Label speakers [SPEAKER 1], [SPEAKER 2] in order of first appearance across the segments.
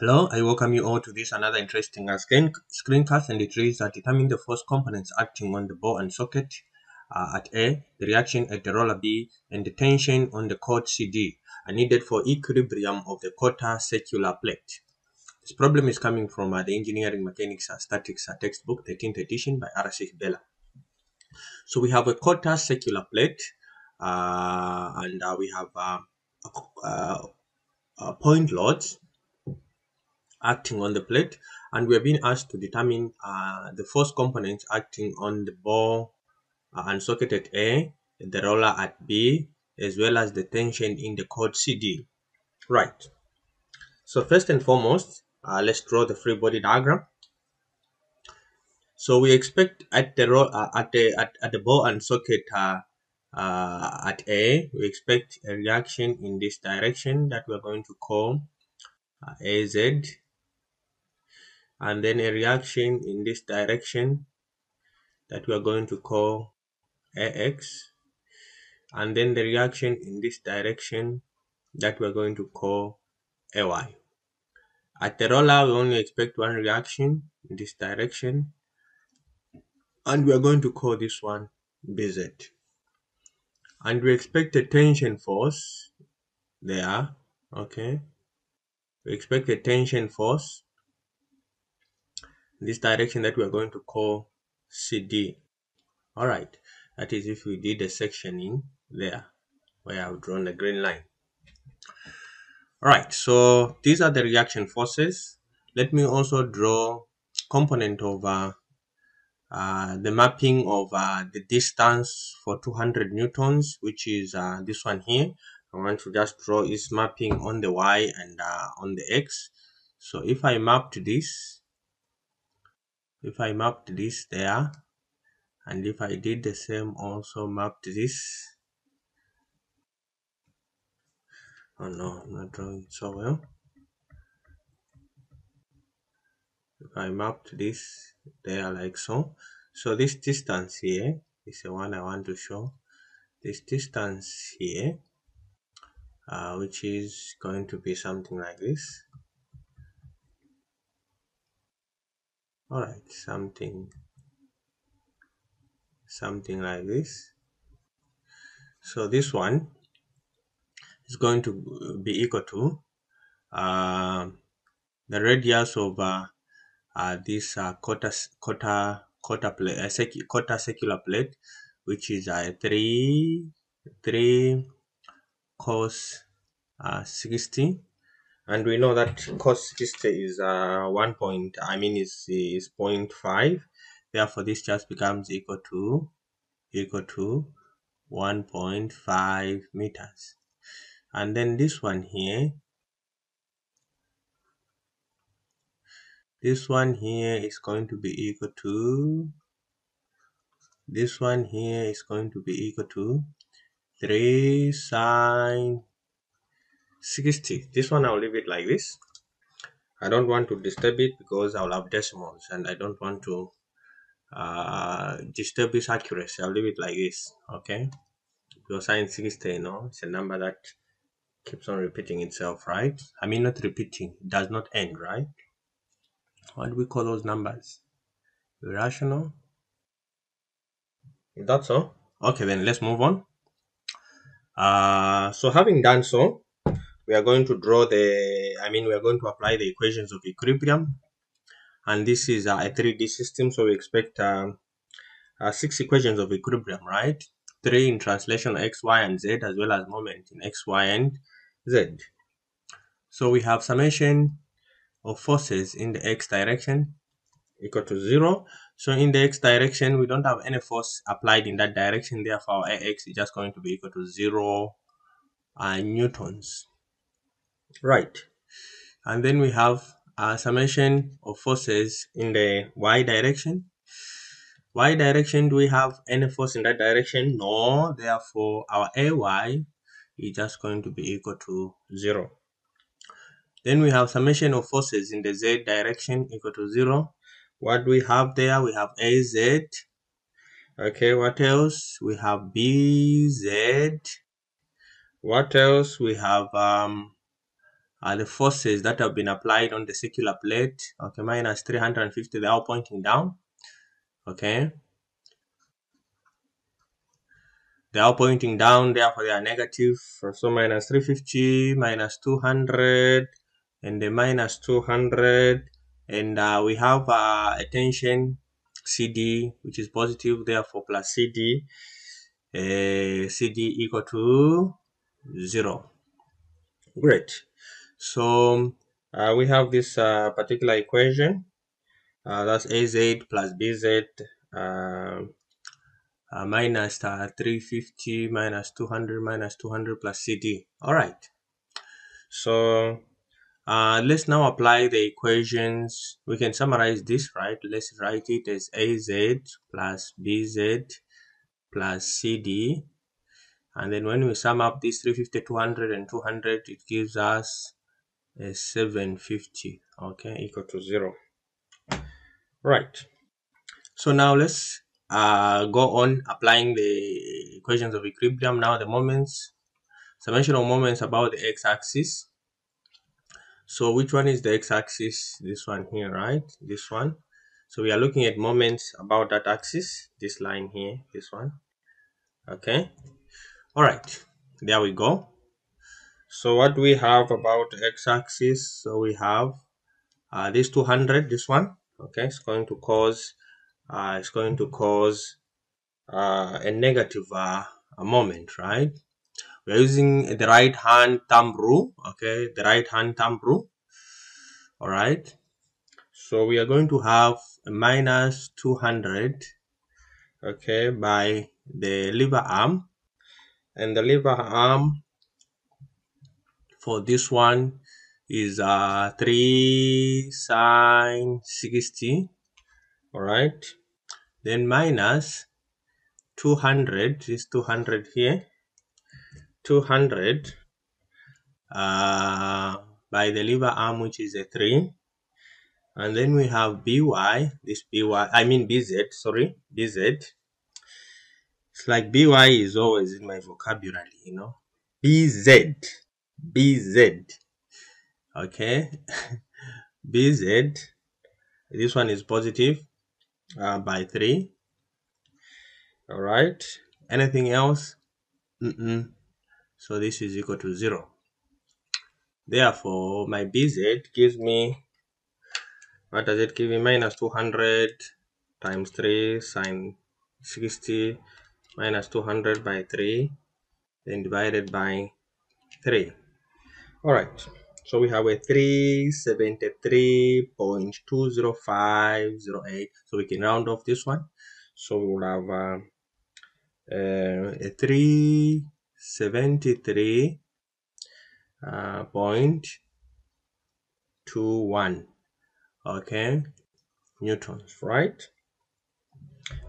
[SPEAKER 1] Hello, I welcome you all to this another interesting uh, screen, screencast and it reads that determine the force components acting on the ball and socket uh, at A, the reaction at the roller B, and the tension on the cord CD are needed for equilibrium of the quarter circular plate. This problem is coming from uh, the Engineering Mechanics and Statics uh, textbook, 13th edition by R.C. Hibbeler. So we have a quarter circular plate uh, and uh, we have uh, point loads acting on the plate and we are being asked to determine uh, the force components acting on the ball uh, and socket at A, the roller at B, as well as the tension in the cord CD. Right. So first and foremost, uh, let's draw the free body diagram. So we expect at the uh, at the at, at the ball and socket uh, uh, at A, we expect a reaction in this direction that we're going to call AZ and then a reaction in this direction that we are going to call AX and then the reaction in this direction that we're going to call AY. At the roller, we only expect one reaction in this direction and we are going to call this one BZ. And we expect a tension force there, okay? We expect a tension force this direction that we are going to call CD. Alright, that is if we did a sectioning there where I've drawn the green line. Alright, so these are the reaction forces. Let me also draw component of uh, uh, the mapping of uh, the distance for 200 newtons, which is uh, this one here. I want to just draw its mapping on the y and uh, on the x. So if I map to this, if I mapped this there and if I did the same also mapped this. Oh no I'm not drawing so well. If I mapped this there like so. So this distance here is the one I want to show. This distance here uh, which is going to be something like this all right something something like this. So this one is going to be equal to uh, the radius of uh, uh, this uh, quarter quarter quarter plate uh, quarter circular plate which is uh, 3 3 cos uh, 60 and we know that cos 60 is uh, 1 point i mean is is 0.5 therefore this just becomes equal to equal to 1.5 meters. And then this one here this one here is going to be equal to this one here is going to be equal to 3 sine 60 this one i'll leave it like this. I don't want to disturb it because i'll have decimals and i don't want to uh, disturb its accuracy. I'll leave it like this okay? Because sine 60 you know it's a number that keeps on repeating itself right? I mean not repeating. It does not end right? What do we call those numbers? Irrational? Is that so? Okay then let's move on. Uh so having done so we are going to draw the, I mean, we are going to apply the equations of equilibrium. And this is a 3D system, so we expect um, uh, six equations of equilibrium, right? Three in translation x, y, and z, as well as moment in x, y, and z. So we have summation of forces in the x direction equal to 0. So in the x direction, we don't have any force applied in that direction. Therefore, ax is just going to be equal to 0 uh, newtons right. And then we have a summation of forces in the y direction. Y direction do we have any force in that direction? No. Therefore our ay is just going to be equal to zero. Then we have summation of forces in the z direction equal to zero. What do we have there? We have az okay what else? We have bz what else? We have um uh, the forces that have been applied on the circular plate, okay, minus 350, they are pointing down, okay. They are pointing down, therefore they are negative. So minus 350, minus 200, and the minus 200, and uh, we have uh, a tension CD, which is positive, therefore plus CD, uh, CD equal to 0. Great. So uh, we have this uh, particular equation. Uh, that's AZ plus BZ uh, uh, minus, uh, 350 minus 200 minus 200 plus CD. All right. So let's now apply the equations. We can summarize this, right? Let's write it as AZ plus BZ plus CD. And then when we sum up these 350, 200, and 200, it gives us a 750, okay, equal to 0. Right. So now let's uh, go on applying the equations of equilibrium. Now the moments, summation of moments about the x-axis. So which one is the x-axis? This one here, right? This one. So we are looking at moments about that axis. This line here, this one. Okay. All right. There we go. So what we have about x-axis? So we have uh, this 200, this one. Okay, it's going to cause uh, it's going to cause uh, a negative uh, a moment, right? We're using the right hand thumb rule, okay, the right hand thumb rule, all right? So we are going to have minus 200, okay, by the lever arm, and the lever arm for this one is uh 3 sine 60 all right then minus 200 is 200 here 200 uh, by the lever arm which is a 3 and then we have by this by i mean bz sorry bz it's like by is always in my vocabulary you know? Bz bz okay. Bz this one is positive uh, by 3 all right. Anything else? Mm -mm. so this is equal to 0 therefore my bz gives me what does it give me? Minus 200 times 3 sine 60 minus 200 by 3 then divided by 3 all right. So we have a 373.20508. So we can round off this one. So we will have uh, uh, a 373 uh, point two one. Okay. Newtons right?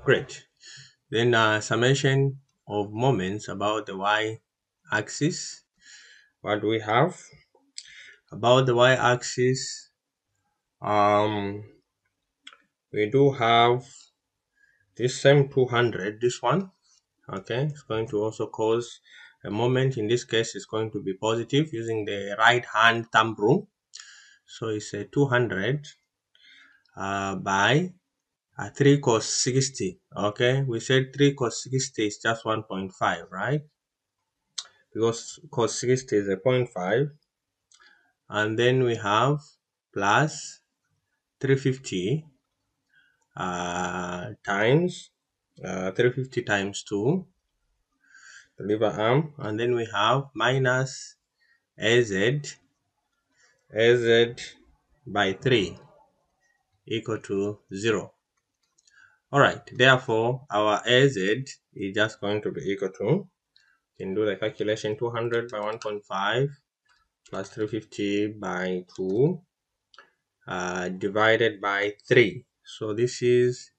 [SPEAKER 1] Great. Then uh, summation of moments about the y axis what we have? About the y-axis um we do have this same 200 this one okay? It's going to also cause a moment in this case is going to be positive using the right hand thumb rule. So it's a 200 uh, by a 3 cos 60 okay? We said 3 cos 60 is just 1.5 right because cos 60 is a 0.5 and then we have plus 350 uh, times uh, 350 times 2 the lever arm and then we have minus az az by 3 equal to 0 all right therefore our az is just going to be equal to can do the calculation 200 by 1.5 plus 350 by 2 uh, divided by 3. So this is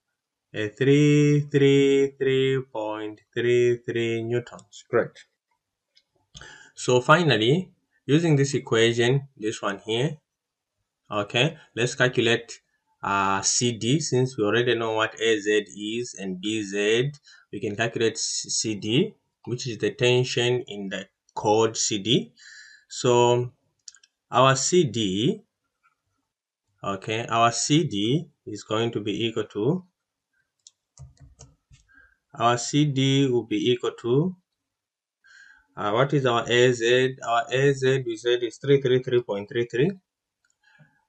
[SPEAKER 1] a 333.33 newtons. Great. So finally, using this equation, this one here, okay, let's calculate uh, CD since we already know what AZ is and BZ. We can calculate CD, which is the tension in the cord CD. So our CD, okay, our CD is going to be equal to, our CD will be equal to, uh, what is our AZ? Our AZ we said is 333.33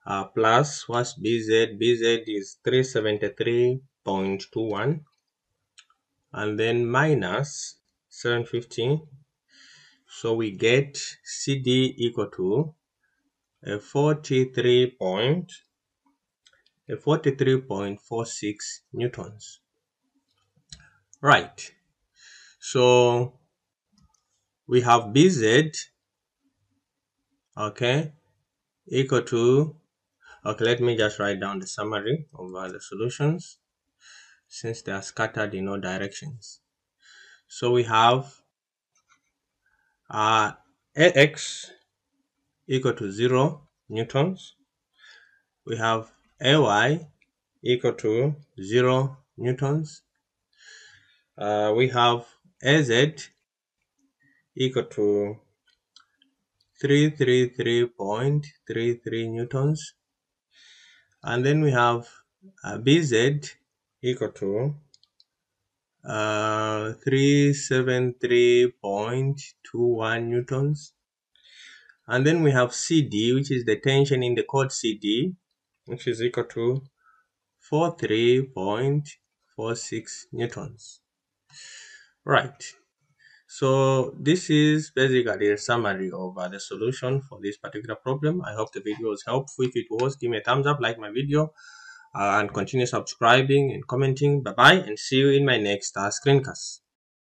[SPEAKER 1] uh, plus what's BZ? BZ is 373.21 and then minus 750 so we get CD equal to a 43 point a 43.46 newtons. Right. So we have bz okay equal to okay let me just write down the summary of uh, the solutions since they are scattered in all directions so we have uh, ax equal to 0 newtons. We have Ay equal to 0 newtons. Uh, we have Az equal to 333.33 newtons. And then we have uh, Bz equal to uh, 373.21 newtons. And then we have CD which is the tension in the cord CD which is equal to 43.46 newtons. Right. So this is basically a summary of uh, the solution for this particular problem. I hope the video was helpful. If it was give me a thumbs up like my video and continue subscribing and commenting. Bye bye and see you in my next uh, screencast